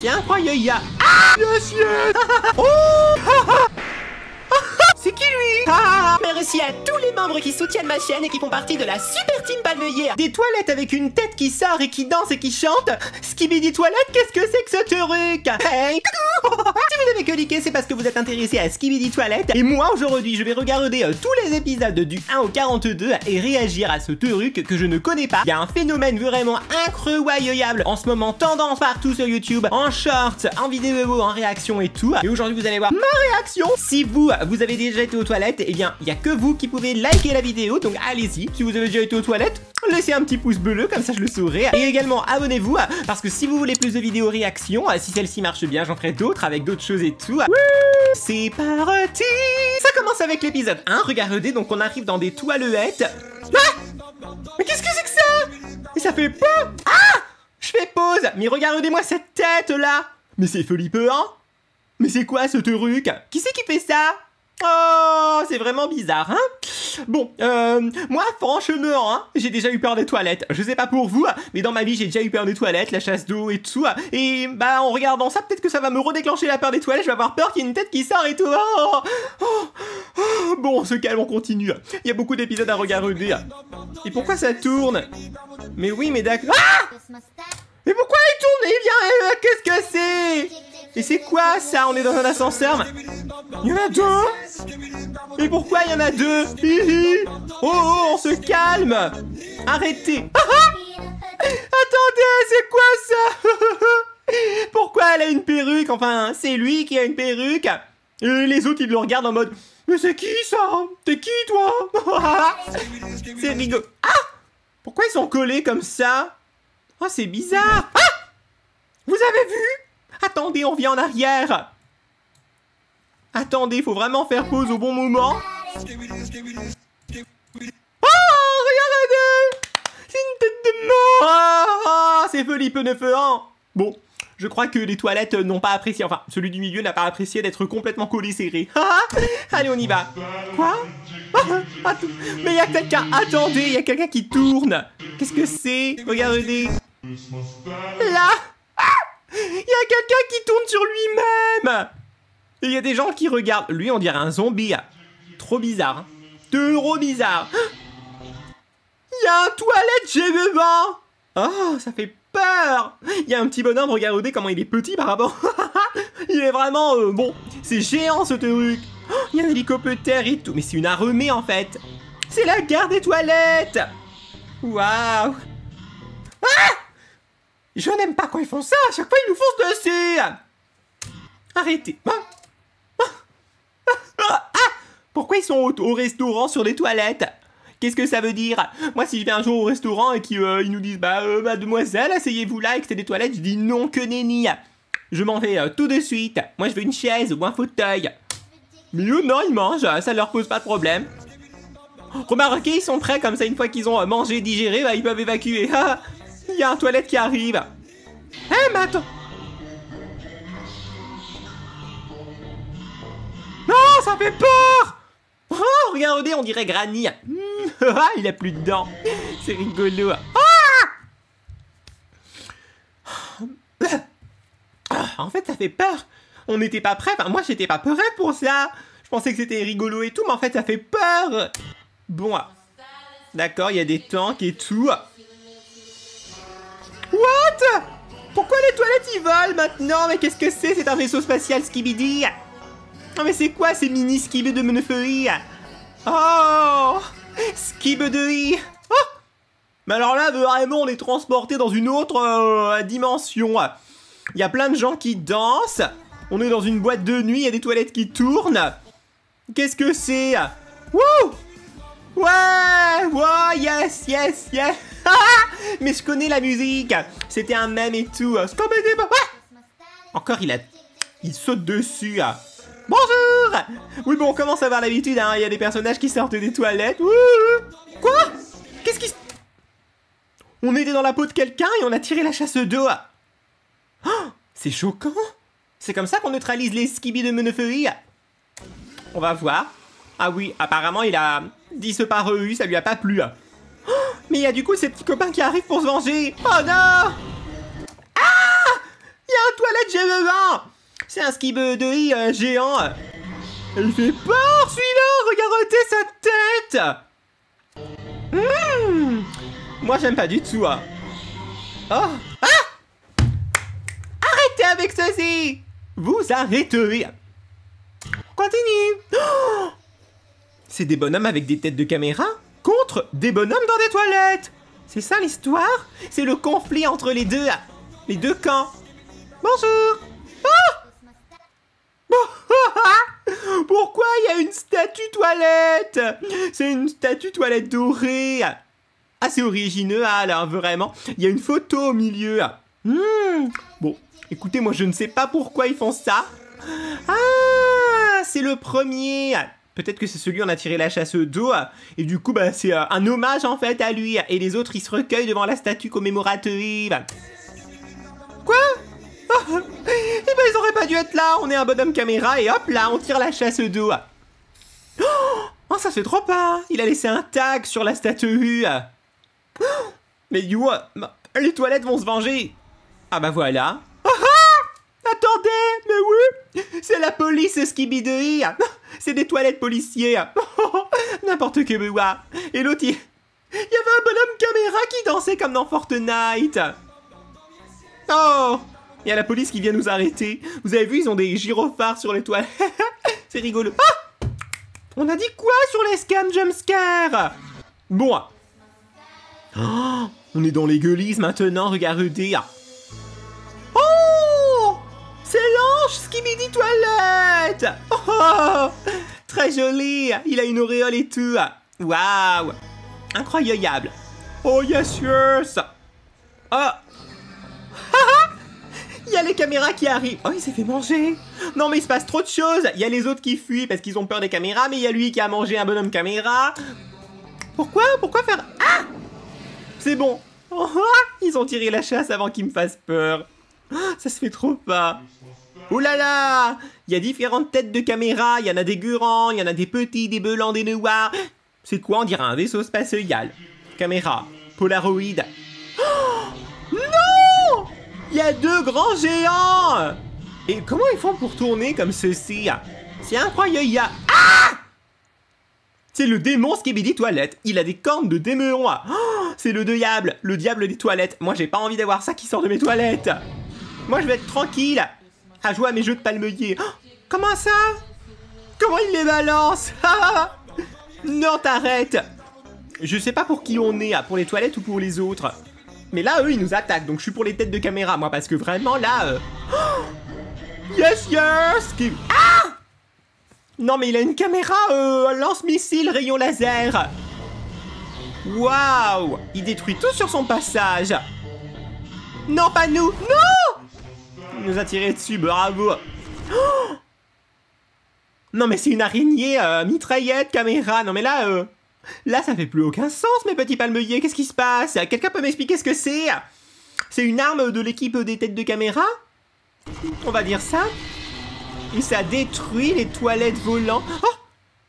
C'est incroyable, il y a... Ah Yes, yes Oh Qui lui ah Merci à tous les membres qui soutiennent ma chaîne et qui font partie de la super team Palmeière Des toilettes avec une tête qui sort et qui danse et qui chante. Skibidi Toilette, qu'est-ce que c'est que ce truc Hey, Si vous avez cliqué, c'est parce que vous êtes intéressé à Skibidi Toilette Et moi, aujourd'hui, je vais regarder euh, tous les épisodes du 1 au 42 et réagir à ce truc que je ne connais pas. Il y a un phénomène vraiment incroyable en ce moment, tendance partout sur YouTube, en short, en vidéo, en réaction et tout. Et aujourd'hui, vous allez voir ma réaction. Si vous, vous avez déjà été aux toilettes, eh bien, il n'y a que vous qui pouvez liker la vidéo, donc allez-y. Si vous avez déjà été aux toilettes, laissez un petit pouce bleu, comme ça je le saurai. Et également, abonnez-vous, parce que si vous voulez plus de vidéos réaction, si celle-ci marche bien, j'en ferai d'autres avec d'autres choses et tout. C'est parti! Ça commence avec l'épisode 1, regardez, donc on arrive dans des toilettes. Ah! Mais qu'est-ce que c'est que ça? Et ça fait pas! Ah! Je fais pause! Mais regardez-moi cette tête là! Mais c'est hein Mais c'est quoi ce truc? Qui c'est qui fait ça? Oh, c'est vraiment bizarre, hein? Bon, euh, moi, franchement, hein, j'ai déjà eu peur des toilettes. Je sais pas pour vous, mais dans ma vie, j'ai déjà eu peur des toilettes, la chasse d'eau et tout. Et bah, en regardant ça, peut-être que ça va me redéclencher la peur des toilettes. Je vais avoir peur qu'il y ait une tête qui sort et tout. Oh, oh, oh. Bon, on se calme, on continue. Il y a beaucoup d'épisodes à regarder. Et pourquoi ça tourne? Mais oui, mais d'accord. Ah Mais pourquoi il tourne? Eh bien, qu'est-ce que c'est? Et c'est quoi ça? On est dans un ascenseur il y en a deux. Et pourquoi il y en a deux? Oh, oh, on se calme. Arrêtez. Attendez, c'est quoi ça? Pourquoi elle a une perruque? Enfin, c'est lui qui a une perruque. Et les autres, ils le regardent en mode Mais c'est qui ça? T'es qui, toi? C'est rigolo. Ah! Pourquoi ils sont collés comme ça? Oh, c'est bizarre. Ah! Vous avez vu? Attendez, on vient en arrière Attendez, faut vraiment faire pause au bon moment. Oh, regardez C'est une tête de mort oh, C'est Felipe hein Bon, je crois que les toilettes n'ont pas apprécié, enfin, celui du milieu n'a pas apprécié d'être complètement collé serré. Allez, on y va. Quoi? Mais il y a quelqu'un, attendez, il y a quelqu'un qui tourne. Qu'est-ce que c'est? Regardez. Là Il y a quelqu'un qui tourne sur lui-même il y a des gens qui regardent. Lui, on dirait un zombie. Trop bizarre. Hein. Trop bizarre. Il y a un toilette chez devant. Oh, ça fait peur. Il y a un petit bonhomme, regardez comment il est petit par rapport. il est vraiment... Euh, bon, c'est géant ce truc. Il y a un hélicoptère et tout. Mais c'est une armée en fait. C'est la gare des toilettes. Waouh. Ah Je n'aime pas quand ils font ça. À chaque fois, ils nous foncent dessus. Arrêtez. Hein ah Pourquoi ils sont au, restaurant sur les toilettes? Qu'est-ce que ça veut dire? Moi, si je vais un jour au restaurant et qu'ils euh, nous disent Bah, euh, mademoiselle, asseyez-vous là et que c'est des toilettes, je dis non que nenni. Je m'en vais euh, tout de suite. Moi, je veux une chaise ou un fauteuil. Mais eux, non, ils mangent, ça leur pose pas de problème. Remarquez, ils sont prêts comme ça, une fois qu'ils ont mangé, digéré, bah, ils peuvent évacuer. Ah, il y a un toilette qui arrive. Eh, mais attends ça fait peur Oh, regardez, on dirait Granny. Ah, il a plus de dents. C'est rigolo. Ah en fait, ça fait peur. On n'était pas prêt. Enfin, moi, j'étais pas prêt pour ça. Je pensais que c'était rigolo et tout, mais en fait, ça fait peur. Bon. D'accord, il y a des tanks et tout. What? Pourquoi les toilettes y volent maintenant? Mais qu'est-ce que c'est C'est un vaisseau spatial Skibidi? Oh mais c'est quoi ces mini skibs de menefeuille? Oh! Skib de Oh! Mais alors là, vraiment, on est transporté dans une autre euh, dimension. Il y a plein de gens qui dansent. On est dans une boîte de nuit, il y a des toilettes qui tournent. Qu'est-ce que c'est? Wouh! Ouais! Ouais Yes Yes Yes Mais je connais la musique C'était un mème et tout. Encore, il a... Il saute dessus. Bonjour Oui, bon, on commence à avoir l'habitude, hein. Il y a des personnages qui sortent des toilettes. Quoi? Qu'est-ce qui... On était dans la peau de quelqu'un et on a tiré la chasse d'eau. Oh, c'est choquant. C'est comme ça qu'on neutralise les skibis de menefeuille. On va voir. Ah oui, apparemment, il a dit ce par ça lui a pas plu. Mais il y a du coup ces petits copains qui arrivent pour se venger. Oh non Ah Il y a un toilette GE1 C'est un skibeudeuil euh, géant. Il fait peur celui-là Regardez sa tête Hmm. Moi j'aime pas du tout. hein. Oh Ah Arrêtez avec ceci Vous arrêterez Continue Oh C'est des bonhommes avec des têtes de caméra? Contre des bonhommes dans des toilettes C'est ça l'histoire? C'est le conflit entre les deux... Les deux camps Bonjour Ah Pourquoi il y a une statue toilette? C'est une statue toilette dorée Ah, c'est alors, vraiment. Il y a une photo au milieu. Hmm. Bon, écoutez, moi, je ne sais pas pourquoi ils font ça. Ah, c'est le premier. Peut-être que c'est celui on a tiré la chasse d'eau. Et du coup, bah, c'est euh, un hommage, en fait, à lui. Et les autres, ils se recueillent devant la statue commémorative. Quoi? Eh ben, ils auraient pas dû être là. On est un bonhomme caméra et hop là, on tire la chasse d'eau. Oh, ça fait trop pas. Il a laissé un tag sur la statue. Mais you, les toilettes vont se venger. Ah bah voilà. Attendez, mais oui, c'est la police Skibidi. C'est des toilettes policiers. N'importe que boua. Et l'autre, il... y avait un bonhomme caméra qui dansait comme dans Fortnite. Oh Il y a la police qui vient nous arrêter. Vous avez vu, ils ont des gyrophares sur les toilettes. C'est rigolo. Ah On a dit quoi sur les scams jumpscare Bon. Oh, on est dans les gueulises maintenant, regardez. Oh C'est l'ange Skibidi Toilette Oh Très joli Il a une auréole et tout. Waouh Incroyable Oh yes yes Oh il y a les caméras qui arrivent. Oh, il s'est fait manger. Non, mais il se passe trop de choses. Il y a les autres qui fuient parce qu'ils ont peur des caméras, mais il y a lui qui a mangé un bonhomme caméra. Pourquoi? Pourquoi faire... Ah C'est bon. Oh, ils ont tiré la chasse avant qu'ils me fassent peur. Ça se fait trop pas. Oh là là Il y a différentes têtes de caméra. Il y en a des gurants, il y en a des petits, des blancs, des noirs. C'est quoi On dirait un vaisseau spatial? Caméra. Polaroid. Non Il y a deux grands géants Et comment ils font pour tourner comme ceci? C'est incroyable, il y a... Ah C'est le démon Skibidi Toilette. Il a des cornes de démon. Oh, C'est le diable, le diable des toilettes. Moi, j'ai pas envie d'avoir ça qui sort de mes toilettes. Moi, je vais être tranquille à jouer à mes jeux de palmelier. Oh, comment ça? Comment il les balance? Non, t'arrêtes. Je sais pas pour qui on est, pour les toilettes ou pour les autres. Mais là, eux, ils nous attaquent, donc je suis pour les têtes de caméra, moi, parce que vraiment, là... euh, yes, yes! Ah! Non, mais il a une caméra euh, lance-missile rayon laser. Waouh! Il détruit tout sur son passage. Non, pas nous. Non Il nous a tiré dessus, bravo Non, mais c'est une araignée euh, mitraillette caméra Non, mais là... euh, Là, ça fait plus aucun sens, mes petits palmeliers. Qu'est-ce qui se passe? Quelqu'un peut m'expliquer ce que c'est? C'est une arme de l'équipe des têtes de caméra? On va dire ça? Et ça détruit les toilettes volantes. Oh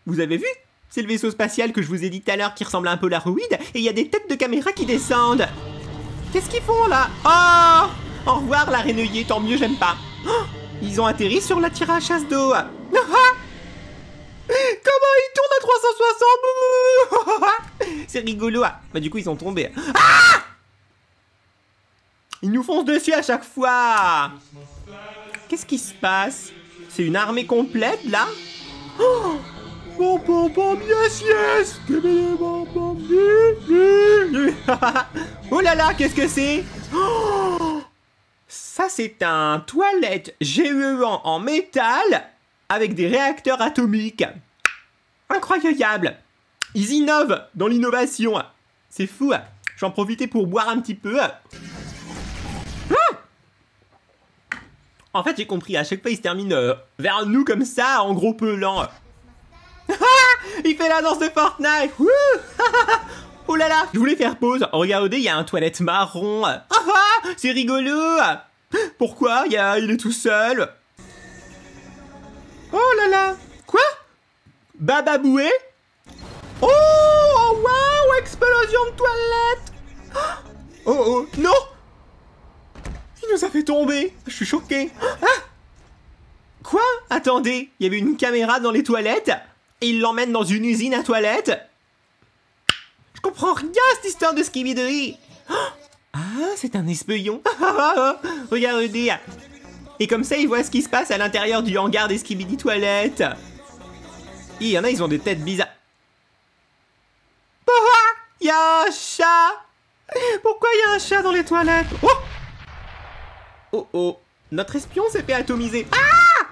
Vous avez vu? C'est le vaisseau spatial que je vous ai dit tout à l'heure qui ressemble à un Polaroid. Et il y a des têtes de caméra qui descendent. Qu'est-ce qu'ils font là? Oh Au revoir, la renouillée. Tant mieux, j'aime pas. Oh Ils ont atterri sur la tire à chasse d'eau. Ah Comment ils tournent à 360 C'est rigolo. ah. Bah du coup ils sont tombés. Ah Ils nous foncent dessus à chaque fois. Qu'est-ce qui se passe? C'est une armée complète là? Oh Bom, bom, bom, yes, yes. Oh là là, qu'est-ce que c'est? Oh C'est un toilette géant en métal avec des réacteurs atomiques. Incroyable Ils innovent dans l'innovation. C'est fou. J'en profitais pour boire un petit peu. Hum en fait, j'ai compris, à chaque fois, il se termine euh, vers nous comme ça, en gros pelant. il fait la danse de Fortnite Oh là là Je voulais faire pause. Regardez, il y a un toilette marron. Ah ah C'est rigolo Pourquoi? Il, est tout seul. Oh là là. Quoi? Bababoué Oh Waouh Explosion de toilette. Oh oh Non. Il nous a fait tomber. Je suis choqué. Ah. Quoi? Attendez, il y avait une caméra dans les toilettes. Et il l'emmène dans une usine à toilettes. Je comprends rien cette histoire de Skibidi Ah, c'est un espion. Regardez Et comme ça, il voit ce qui se passe à l'intérieur du hangar des Skibidi toilettes. Il y en a, ils ont des têtes bizarres. Il y a un chat? Pourquoi il y a un chat dans les toilettes? Oh! Oh oh. Notre espion s'est fait atomiser. Ah!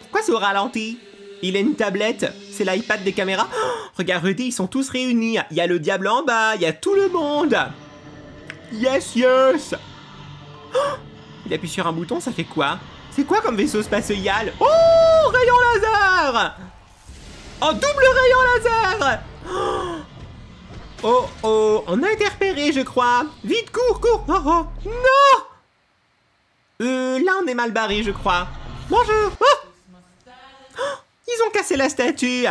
Pourquoi ce ralenti Il a une tablette. C'est l'iPad des caméras. Oh, Regardez, ils sont tous réunis. Il y a le diable en bas, il y a tout le monde Yes, yes Il appuie sur un bouton, ça fait quoi? C'est quoi comme vaisseau spatial? Oh Rayon laser Oh, double rayon laser Oh oh, on a été repéré, je crois. Vite, cours, cours. Oh oh, non Euh, là on est mal barré, je crois. Bonjour. Oh Ils ont cassé la statue.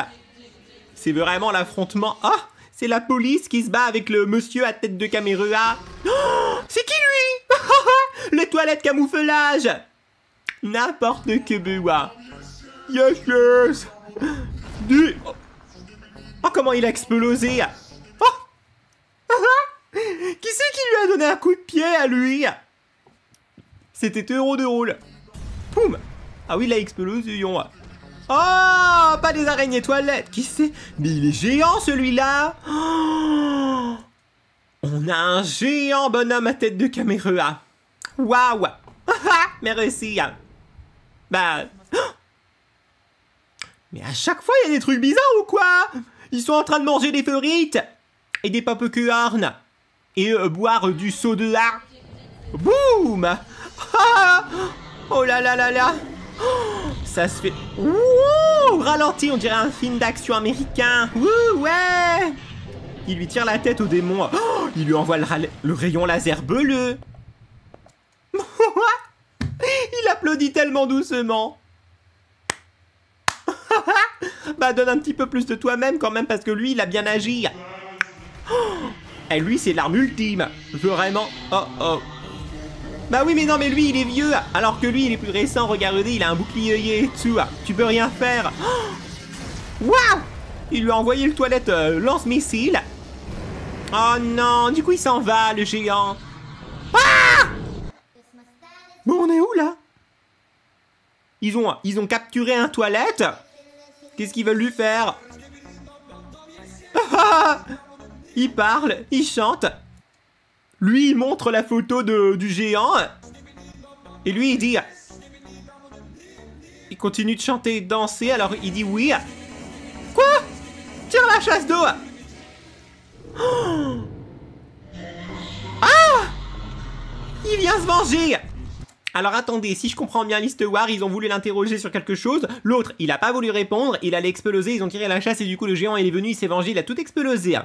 C'est vraiment l'affrontement. Oh, c'est la police qui se bat avec le monsieur à tête de caméra. Oh, c'est qui lui? Les toilettes camouflage. N'importe que bewa. Yes, yes. Du... Oh, comment il a explosé Oh Qui c'est qui lui a donné un coup de pied à lui? C'était héros de rôle. Poum Ah oui, il a explosé. Oh Pas des araignées toilettes Qui c'est Mais il est géant celui-là. Oh On a un géant bonhomme à tête de caméra. Waouh. Merci. Bah... Mais à chaque fois, il y a des trucs bizarres ou quoi? Ils sont en train de manger des frites et des popcorn et euh, boire du soda. Boum. Oh là là là là Ça se fait... Ouh Ralenti, on dirait un film d'action américain. Ouh, ouais Il lui tire la tête au démon. Oh, il lui envoie le, rayon laser bleu. il applaudit tellement doucement. bah donne un petit peu plus de toi-même quand même parce que lui il a bien agi. Oh et lui c'est l'arme ultime. Vraiment. Oh oh. Bah oui mais non mais lui il est vieux alors que lui il est plus récent. Regardez il a un bouclier et tout. Tu peux rien faire. Waouh Il lui a envoyé le toilette euh, lance-missile. Oh non, du coup il s'en va le géant. Ah Bon on est où là? Ils ont, ils ont capturé un toilette Qu'est-ce qu'ils veulent lui faire? Il parle, il chante. Lui, il montre la photo du géant. Et lui, il dit... Il continue de chanter et de danser, alors il dit oui. Quoi? Tire la chasse d'eau. Ah! Il vient se venger. Alors attendez, si je comprends bien l'histoire, ils ont voulu l'interroger sur quelque chose, l'autre, il a pas voulu répondre, il allait exploser, ils ont tiré la chasse et du coup le géant il est venu, il s'est vengé, il a tout explosé.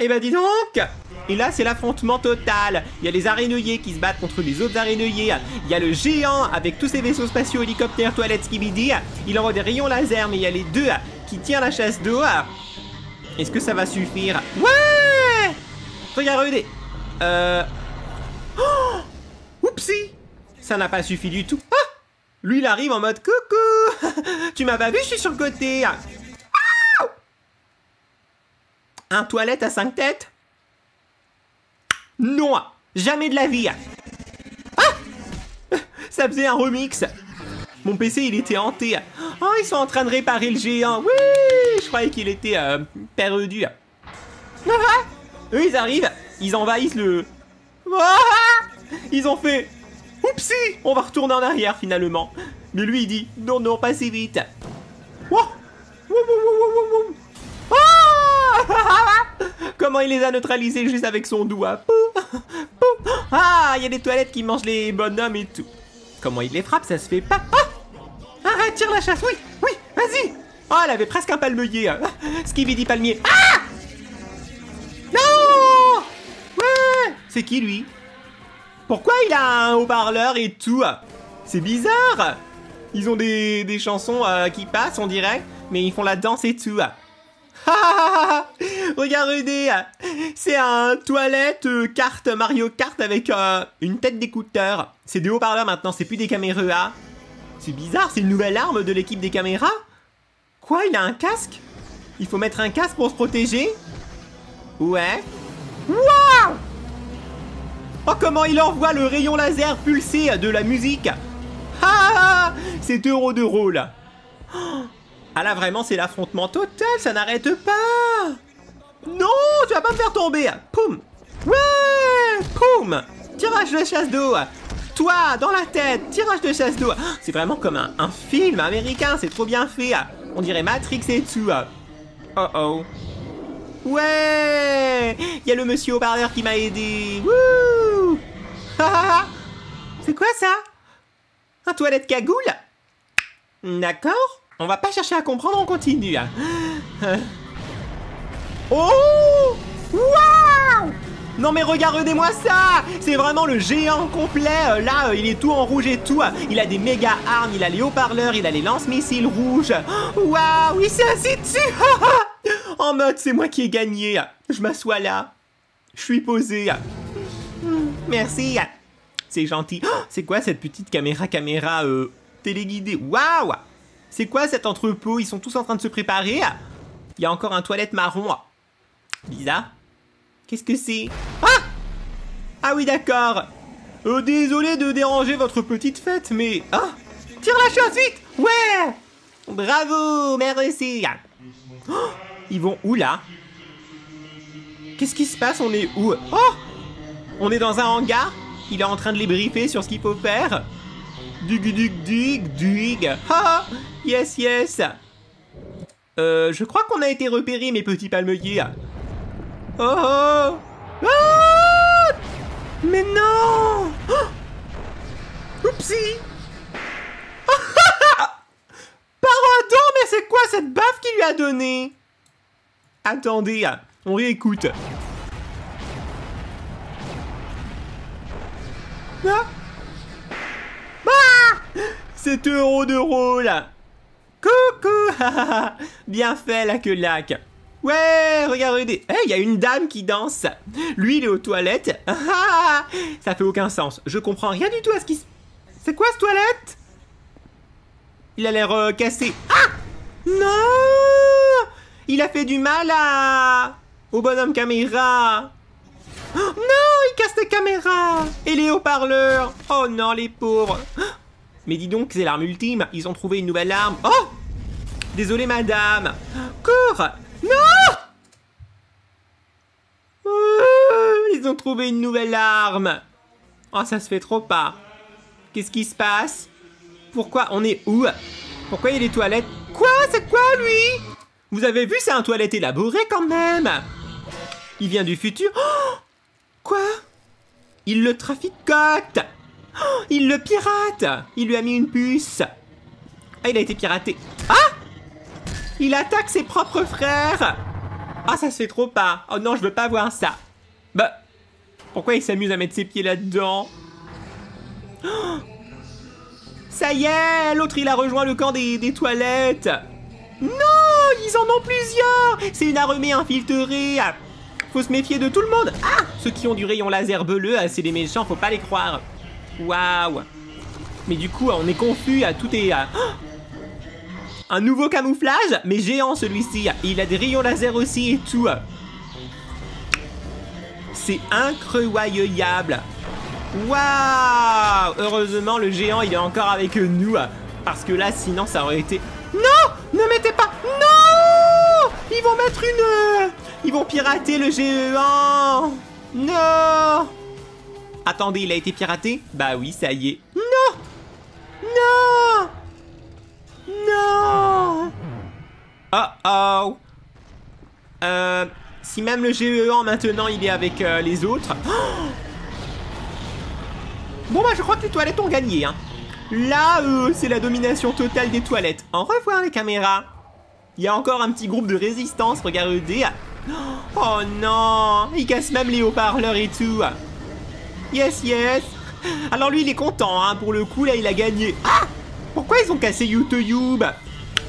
Eh ben dis donc. Et là c'est l'affrontement total. Il y a les araignées qui se battent contre les autres araignées Il y a le géant avec tous ses vaisseaux spatiaux, hélicoptères, toilettes, skibidi. Il envoie des rayons laser mais il y a les deux qui tirent la chasse d'eau. Est-ce que ça va suffire? Ouais! Regardez. Euh... Oh! Ça n'a pas suffi du tout. Ah! Lui, il arrive en mode coucou! Tu m'as pas vu, je suis sur le côté. Un toilette à cinq têtes? Non. Jamais de la vie. Ah! Ça faisait un remix. Mon PC, il était hanté. Oh, ils sont en train de réparer le géant. Oui! Je croyais qu'il était euh, perdu. Ah Eux, ils arrivent, ils envahissent le... Ah ils ont fait Oupsie! On va retourner en arrière finalement. Mais lui il dit non non pas si vite. Comment il les a neutralisés juste avec son doigt Ah il y a des toilettes qui mangent les bonhommes et tout. Comment il les frappe ça se fait pas. Ah Arrête tire la chasse oui oui vas-y Oh elle avait presque un. Ce qui dit palmier. Ah Non Ouais C'est qui lui? Pourquoi il a un haut-parleur et tout? C'est bizarre Ils ont des, chansons euh, qui passent, on dirait, mais ils font la danse et tout. Regardez, c'est un toilette euh, carte Mario Kart avec euh, une tête d'écouteur. C'est des haut-parleurs maintenant, c'est plus des caméras. C'est bizarre, c'est une nouvelle arme de l'équipe des caméras. Quoi, il a un casque? Il faut mettre un casque pour se protéger? Ouais. Waouh Oh, comment il envoie le rayon laser pulsé de la musique? Ah C'est euro de rôle. Ah là, vraiment, c'est l'affrontement total, ça n'arrête pas. Non, tu vas pas me faire tomber. Poum. Ouais Poum. Tirage de chasse d'eau. Toi, dans la tête Tirage de chasse d'eau. C'est vraiment comme un, un, film américain, c'est trop bien fait. On dirait Matrix et tout. Oh oh. Ouais Il y a le monsieur au parleur qui m'a aidé. Wouh. C'est quoi ça? Un toilette cagoule? D'accord on va pas chercher à comprendre, on continue. Hein. Oh Waouh non mais regardez-moi ça C'est vraiment le géant complet, euh, là euh, il est tout en rouge et tout, il a des méga armes, il a les haut-parleurs, il a les lance-missiles rouges. Waouh, il s'est assis dessus En mode c'est moi qui ai gagné, je m'assois là, je suis posé. Merci, c'est gentil. C'est quoi cette petite caméra caméra euh, téléguidée? Waouh c'est quoi cet entrepôt? Ils sont tous en train de se préparer. Il y a encore un toilette marron. Bizarre. Qu'est-ce que c'est? Ah! Ah oui, d'accord. Euh, désolé de déranger votre petite fête, mais... Ah! Tire la chasse vite! Ouais! Bravo! Merci! Oh! Ils vont où, là? Qu'est-ce qui se passe? On est où? Oh! On est dans un hangar? Il est en train de les briefer sur ce qu'il faut faire? Dig, dig, dig, dig. Ha Yes, yes. Euh, je crois qu'on a été repérés, mes petits palmiers. Oh oh ah Mais non oh Oupsie Pardon, mais c'est quoi cette baffe qu'il lui a donnée? Attendez, on réécoute. Ah 7 euros de rôle Coucou Bien fait la queue lac Ouais, regardez. Eh, il y a une dame qui danse. Lui, il est aux toilettes. Ça fait aucun sens. Je comprends rien du tout à ce qui se... C'est quoi, ce toilette? Il a l'air euh, cassé. Ah Non Il a fait du mal à... Au bonhomme caméra. non, il casse les caméras Et les haut-parleurs. Oh non, les pauvres. Mais dis donc, c'est l'arme ultime. Ils ont trouvé une nouvelle arme. Oh Désolé, madame. Cours Non euh, Ils ont trouvé une nouvelle arme. Oh, ça se fait trop pas. Qu'est-ce qui se passe? Pourquoi On est où? Pourquoi il y a des toilettes? Quoi? C'est quoi, lui? Vous avez vu, c'est un toilette élaboré quand même. Il vient du futur. Oh Quoi? Il le traficote Oh, il le pirate. Il lui a mis une puce. Ah, il a été piraté. Ah! Il attaque ses propres frères. Ah, ça se fait trop pas. Oh non, je veux pas voir ça. Bah, pourquoi il s'amuse à mettre ses pieds là-dedans? Oh! Ça y est L'autre, il a rejoint le camp des, des toilettes. Non Ils en ont plusieurs. C'est une armée infiltrée. Faut se méfier de tout le monde. Ah! Ceux qui ont du rayon laser bleu, c'est des méchants, faut pas les croire Waouh Mais du coup, on est confus, tout est... Un nouveau camouflage, mais géant celui-ci. Il a des rayons laser aussi et tout. C'est incroyable. Waouh Heureusement, le géant, il est encore avec nous. Parce que là, sinon, ça aurait été... Non Ne mettez pas... Non Ils vont mettre une... Ils vont pirater le géant Non Attendez, il a été piraté? Bah oui, ça y est. Non Non Non Oh oh Euh... Si même le GE1 maintenant il est avec euh, les autres... bon bah je crois que les toilettes ont gagné. Hein. Là, euh, c'est la domination totale des toilettes. Au revoir les caméras. Il y a encore un petit groupe de résistance, regardez. Oh non Il casse même les haut-parleurs et tout. Yes, yes Alors lui, il est content, hein. Pour le coup, là, il a gagné. Ah Pourquoi ils ont cassé YouTube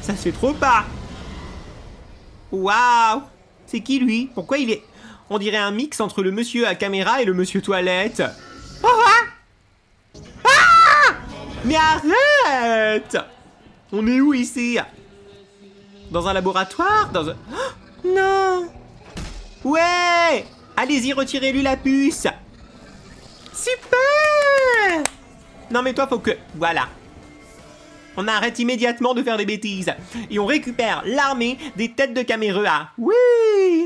Ça se fait trop pas Waouh C'est qui lui Pourquoi il est... On dirait un mix entre le monsieur à caméra et le monsieur toilette. Oh, ah Ah Mais arrête On est où ici Dans un laboratoire Dans un... Oh, non Ouais Allez-y, retirez-lui la puce Super Non mais toi, faut que... Voilà. On arrête immédiatement de faire des bêtises. Et on récupère l'armée des têtes de caméra. Oui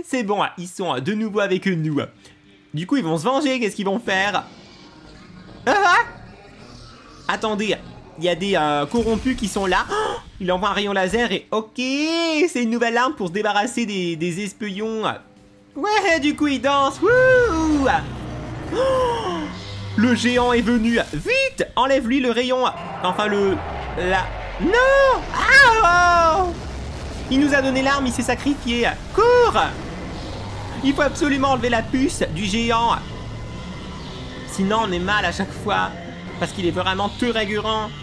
C'est bon, ils sont de nouveau avec nous. Du coup, ils vont se venger. Qu'est-ce qu'ils vont faire? Ah, ah Attendez, il y a des euh, corrompus qui sont là. Oh, il envoie un rayon laser et ok, c'est une nouvelle arme pour se débarrasser des, des espions. Ouais, du coup, il danse. Wouh oh, le géant est venu. Vite Enlève-lui le rayon. Enfin, le... La... Non ah Il nous a donné l'arme, il s'est sacrifié. Cours Il faut absolument enlever la puce du géant. Sinon, on est mal à chaque fois. Parce qu'il est vraiment te régurant.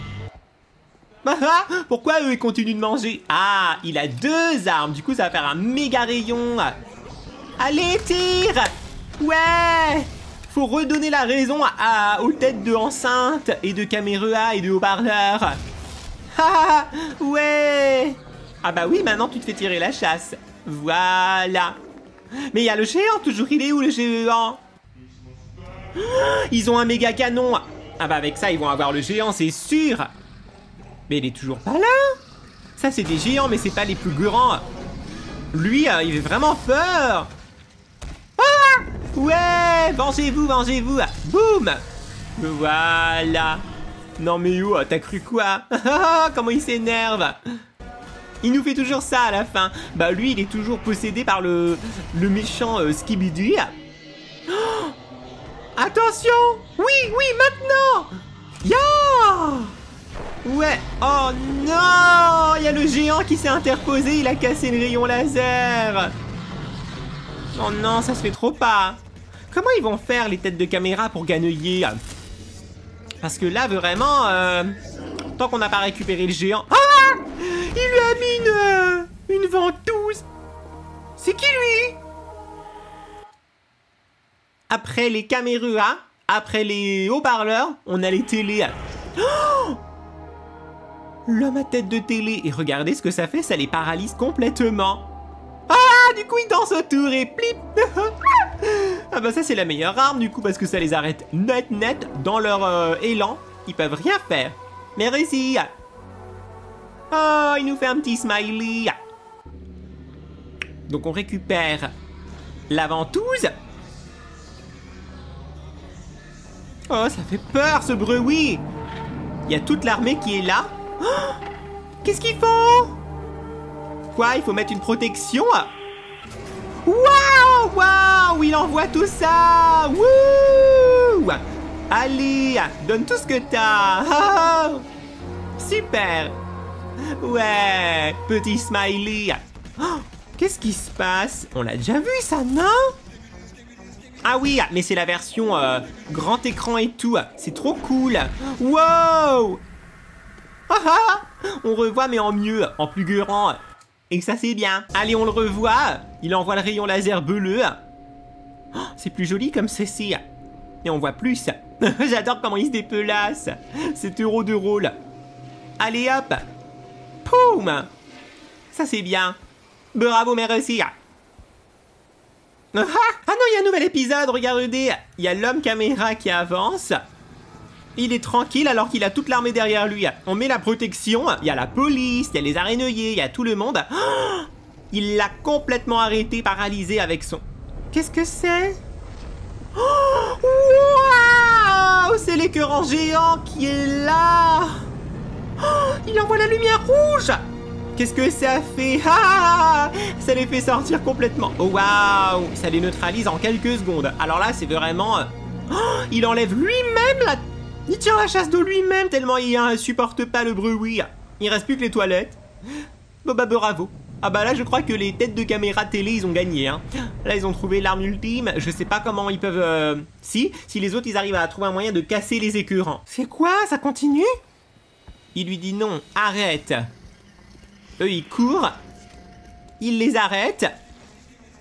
Ah, ah, pourquoi eux ils continuent de manger? Ah, il a deux armes, du coup ça va faire un méga rayon. Allez, tire Ouais faut redonner la raison à, aux têtes de enceintes et de caméras et de haut-parleurs. Ah ouais Ah bah oui, maintenant tu te fais tirer la chasse. Voilà. Mais il y a le géant, toujours il est où le géant? Ils ont un méga canon. Ah bah avec ça, ils vont avoir le géant, c'est sûr. Mais il est toujours pas là. Ça, c'est des géants, mais c'est pas les plus grands. Lui, euh, il fait vraiment peur. Ouais Vengez-vous, vengez-vous. Boum. Voilà. Non mais où T'as cru quoi? Comment il s'énerve. Il nous fait toujours ça à la fin. Bah lui, il est toujours possédé par le, le méchant euh. Attention! Oui, oui, maintenant! Ya! Ouais. Oh non! Il y a le géant qui s'est interposé, il a cassé le rayon laser Oh non, ça se fait trop pas. Comment ils vont faire les têtes de caméra pour gagner? Parce que là, vraiment, euh, tant qu'on n'a pas récupéré le géant... Ah! Il lui a mis une, euh, ventouse. C'est qui lui? Après les caméras, après les haut-parleurs, on a les télés. Oh! L'homme à tête de télé. Et regardez ce que ça fait, ça les paralyse complètement. Ah, du coup, ils dansent autour et plip Ah bah ça, c'est la meilleure arme, du coup, parce que ça les arrête net net dans leur euh, élan. Ils peuvent rien faire. Merci Oh, il nous fait un petit smiley Donc on récupère la ventouse. Oh, ça fait peur, ce bruit Il y a toute l'armée qui est là. Oh, Qu'est-ce qu'ils font? Quoi Il faut mettre une protection Waouh Waouh Il envoie tout ça Wouh. Allez, donne tout ce que t'as. Super. Ouais Petit smiley. Oh, Qu'est-ce qui se passe? On l'a déjà vu ça, non? Ah oui, mais c'est la version euh, grand écran et tout. C'est trop cool. Wow. Ah, ah, On revoit mais en mieux, en plus grand. Et ça c'est bien. Allez, on le revoit. Il envoie le rayon laser bleu. Oh, c'est plus joli comme ceci. Et on voit plus. J'adore comment il se dépelasse. C'est euro de rôle. Allez hop. Poum. Ça c'est bien. Bravo, merci. Ah, ah non, il y a un nouvel épisode, regardez. Il y a l'homme caméra qui avance. Il est tranquille alors qu'il a toute l'armée derrière lui. On met la protection, il y a la police, il y a les aréneuillers, il y a tout le monde. il l'a complètement arrêté, paralysé avec son... Qu'est-ce que c'est? Waouh C'est l'écœurant géant qui est là Il envoie la lumière rouge Qu'est-ce que ça fait? Ah, Ça les fait sortir complètement. Oh waouh Ça les neutralise en quelques secondes. Alors là, c'est vraiment... Il enlève lui-même la il tire la chasse de lui-même tellement il ne supporte pas le bruit. Il reste plus que les toilettes. Bon bah bravo. Ah bah là je crois que les têtes de caméra télé ils ont gagné hein. Là ils ont trouvé l'arme ultime, je sais pas comment ils peuvent... Euh, si, si les autres ils arrivent à trouver un moyen de casser les écurants. C'est quoi? Ça continue? Il lui dit non, arrête. Eux ils courent. il les arrête.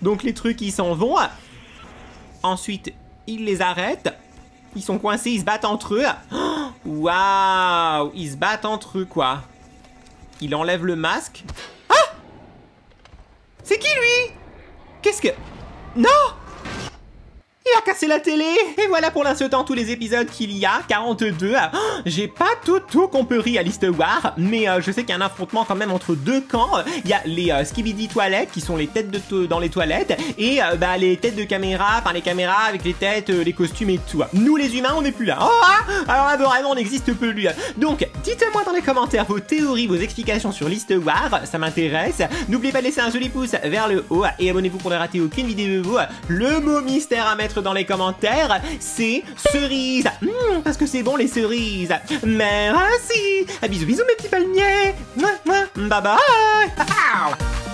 Donc les trucs, ils s'en vont. Ensuite, il les arrête. Ils sont coincés, ils se battent entre eux. Waouh Ils se battent entre eux, quoi. Il enlève le masque. Ah C'est qui, lui? Qu'est-ce que... Non cassé la télé Et voilà pour l'instant tous les épisodes qu'il y a, 42. Oh, J'ai pas tout tout compris à l'histoire, mais euh, je sais qu'il y a un affrontement quand même entre deux camps. Il y a les euh, Skibidi toilettes qui sont les têtes de dans les toilettes et euh, bah, les têtes de caméra, enfin les caméras avec les têtes, euh, les costumes et tout. Nous les humains on n'est plus là. Oh, ah Alors là vraiment on n'existe plus. Donc dites-moi dans les commentaires vos théories, vos explications sur l'histoire, ça m'intéresse. N'oubliez pas de laisser un joli pouce vers le haut et abonnez-vous pour ne rater aucune vidéo de vous. Le mot mystère à mettre dans les commentaires, c'est cerise. Mmh, parce que c'est bon les cerises. Merci. Bisous bisous mes petits palmiers. Bye bye.